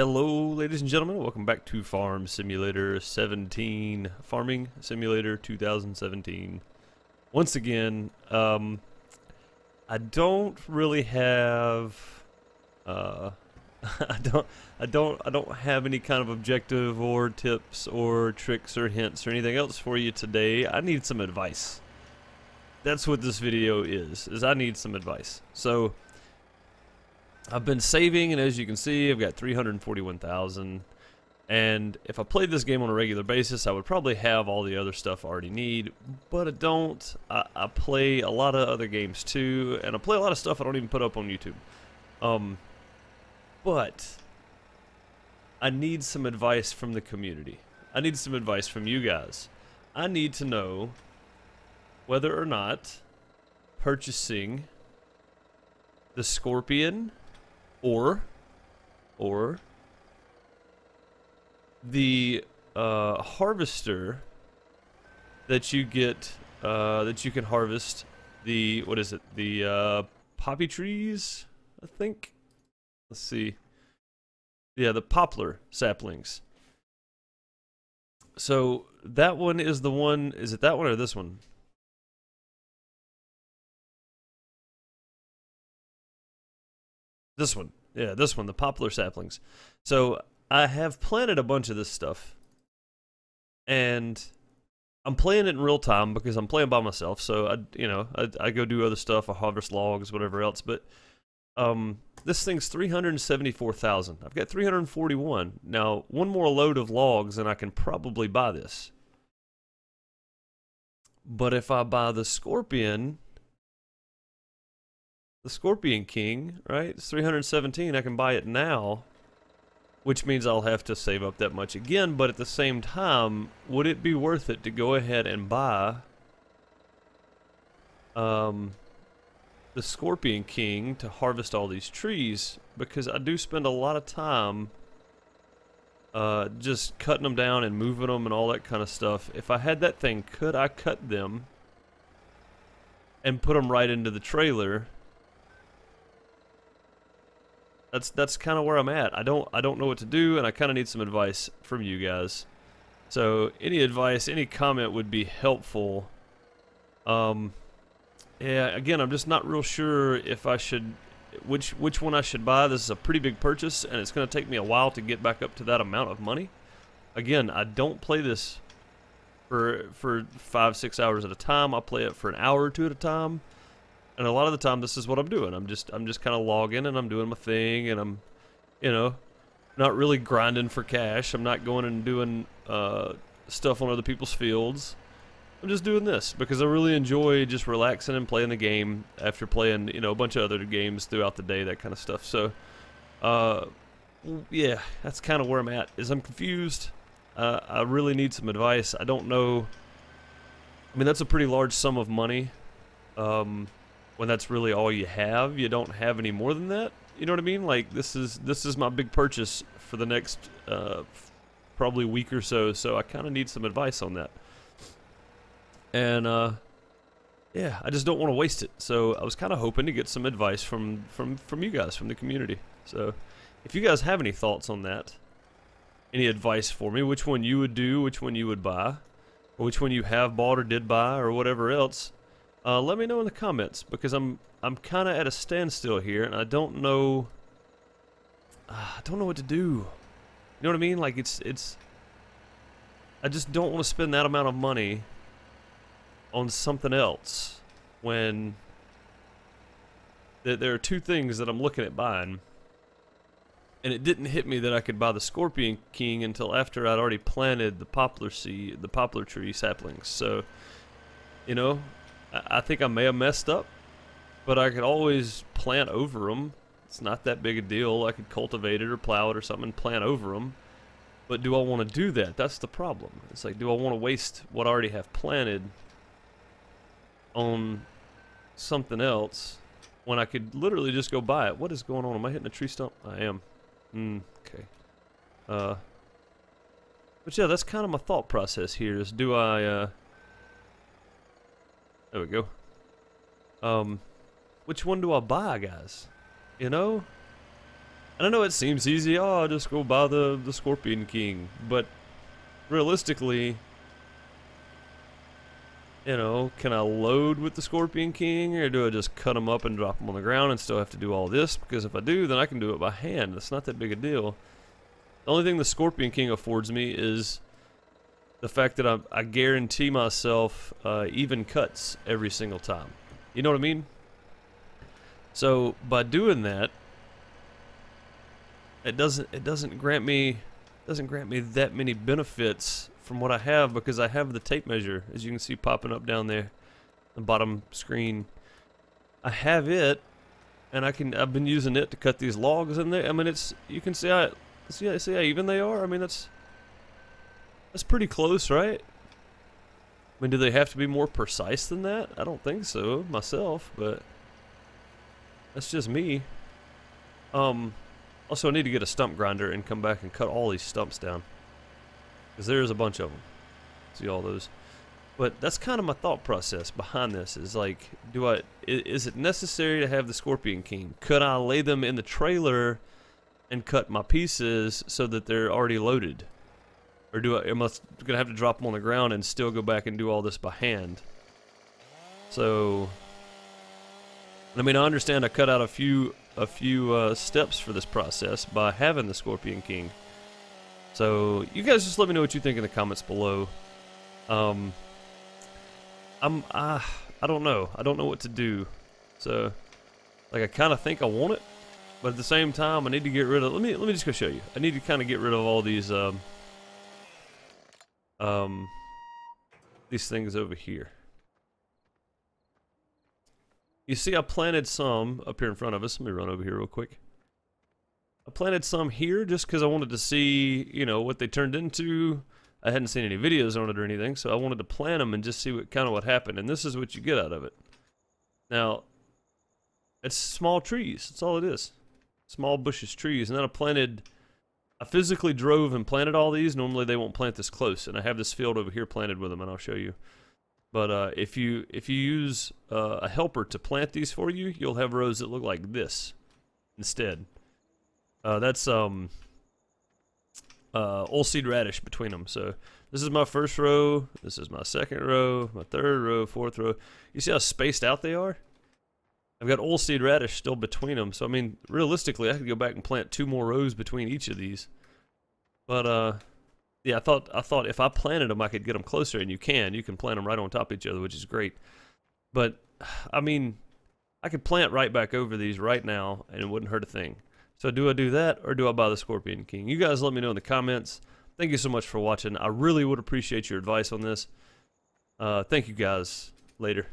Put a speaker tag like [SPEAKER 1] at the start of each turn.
[SPEAKER 1] Hello, ladies and gentlemen. Welcome back to Farm Simulator 17, Farming Simulator 2017. Once again, um, I don't really have, uh, I don't, I don't, I don't have any kind of objective or tips or tricks or hints or anything else for you today. I need some advice. That's what this video is. Is I need some advice. So. I've been saving, and as you can see, I've got 341,000. And if I played this game on a regular basis, I would probably have all the other stuff I already need, but I don't. I, I, play a lot of other games too, and I play a lot of stuff I don't even put up on YouTube. Um, but I need some advice from the community. I need some advice from you guys. I need to know whether or not purchasing the Scorpion or or the uh, harvester that you get uh, that you can harvest the what is it? The uh, poppy trees I think? Let's see. Yeah the poplar saplings. So that one is the one is it that one or this one This one. Yeah, this one, the poplar saplings. So I have planted a bunch of this stuff. And I'm playing it in real time because I'm playing by myself. So I, you know, I, I go do other stuff. I harvest logs, whatever else. But um, this thing's 374,000. I've got 341. Now, one more load of logs and I can probably buy this. But if I buy the Scorpion, the Scorpion King, right? It's 317. I can buy it now, which means I'll have to save up that much again. But at the same time, would it be worth it to go ahead and buy um, the Scorpion King to harvest all these trees? Because I do spend a lot of time uh, just cutting them down and moving them and all that kind of stuff. If I had that thing, could I cut them and put them right into the trailer? That's that's kind of where I'm at. I don't I don't know what to do, and I kind of need some advice from you guys. So any advice, any comment would be helpful. Um, yeah, again, I'm just not real sure if I should, which which one I should buy. This is a pretty big purchase, and it's going to take me a while to get back up to that amount of money. Again, I don't play this for for five six hours at a time. I play it for an hour or two at a time and a lot of the time this is what I'm doing. I'm just I'm just kind of logging and I'm doing my thing and I'm, you know, not really grinding for cash. I'm not going and doing uh, stuff on other people's fields. I'm just doing this because I really enjoy just relaxing and playing the game after playing, you know, a bunch of other games throughout the day, that kind of stuff. So, uh, yeah, that's kind of where I'm at. Is I'm confused. Uh, I really need some advice. I don't know. I mean, that's a pretty large sum of money. Um, when that's really all you have. You don't have any more than that. You know what I mean? Like this is this is my big purchase for the next uh, probably week or so. So I kind of need some advice on that. And uh, yeah, I just don't want to waste it. So I was kind of hoping to get some advice from from from you guys from the community. So if you guys have any thoughts on that, any advice for me, which one you would do, which one you would buy, or which one you have bought or did buy, or whatever else uh, let me know in the comments because I'm I'm kind of at a standstill here and I don't know uh, I don't know what to do. You know what I mean? Like it's it's I just don't want to spend that amount of money on something else when th there are two things that I'm looking at buying. And it didn't hit me that I could buy the Scorpion King until after I'd already planted the poplar seed, the poplar tree saplings. So, you know, I think I may have messed up, but I could always plant over them. It's not that big a deal. I could cultivate it or plow it or something and plant over them. But do I want to do that? That's the problem. It's like, do I want to waste what I already have planted on something else when I could literally just go buy it? What is going on? Am I hitting a tree stump? I am. Hmm, okay. Uh, but yeah, that's kind of my thought process here is do I, uh, there we go. Um, which one do I buy, guys? You know? And I know it seems easy, oh, I'll just go buy the, the Scorpion King. But realistically, you know, can I load with the Scorpion King or do I just cut them up and drop them on the ground and still have to do all this? Because if I do, then I can do it by hand. It's not that big a deal. The only thing the Scorpion King affords me is the fact that I, I guarantee myself uh, even cuts every single time. You know what I mean? So by doing that, it doesn't it doesn't grant me doesn't grant me that many benefits from what I have because I have the tape measure, as you can see popping up down there, the bottom screen. I have it, and I can. I've been using it to cut these logs in there. I mean, it's you can see I see I see how even they are. I mean, that's that's pretty close, right? I mean, do they have to be more precise than that? I don't think so myself, but that's just me. Um, also, I need to get a stump grinder and come back and cut all these stumps down. Because there's a bunch of them. See all those. But that's kind of my thought process behind this. Is like, do I? Is it necessary to have the Scorpion King? Could I lay them in the trailer and cut my pieces so that they're already loaded? Or do I? Am I gonna have to drop them on the ground and still go back and do all this by hand? So, I mean, I understand I cut out a few a few uh, steps for this process by having the Scorpion King. So you guys just let me know what you think in the comments below. Um, I'm uh, I don't know. I don't know what to do. So like I kind of think I want it, but at the same time I need to get rid of. Let me let me just go show you. I need to kind of get rid of all these um um these things over here. You see I planted some up here in front of us. Let me run over here real quick. I planted some here just because I wanted to see, you know, what they turned into. I hadn't seen any videos on it or anything, so I wanted to plant them and just see what kind of what happened. And this is what you get out of it. Now, it's small trees. That's all it is. Small bushes, trees. And then I planted, I physically drove and planted all these. Normally they won't plant this close. And I have this field over here planted with them, and I'll show you. But uh, if you if you use uh, a helper to plant these for you, you'll have rows that look like this instead. Uh, that's um, uh, seed radish between them. So this is my first row. This is my second row, my third row, fourth row. You see how spaced out they are? I've got oilseed radish still between them. So, I mean, realistically, I could go back and plant two more rows between each of these. But, uh, yeah, I thought I thought if I planted them, I could get them closer, and you can. You can plant them right on top of each other, which is great. But, I mean, I could plant right back over these right now, and it wouldn't hurt a thing. So do I do that or do I buy the Scorpion King? You guys let me know in the comments. Thank you so much for watching. I really would appreciate your advice on this. Uh, thank you guys. Later.